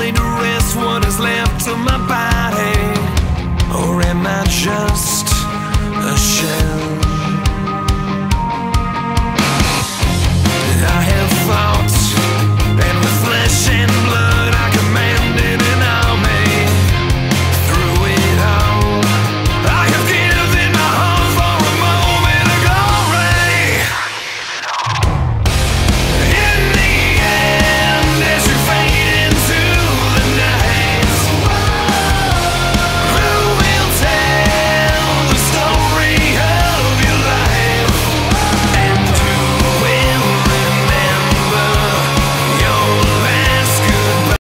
laid to rest what is left of my body? Or am I just